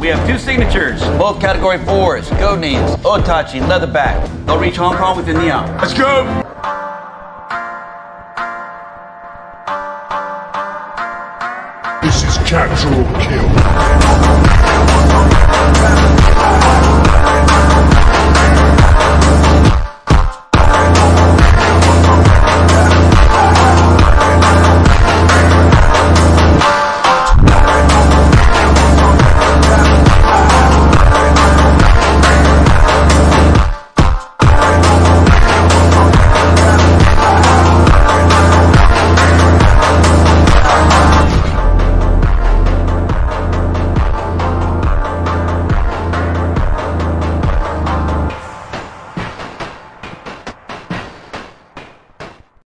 We have two signatures, both category fours, code names, Otachi, Leatherback. They'll reach Hong Kong within the hour. Let's go! This is casual kill.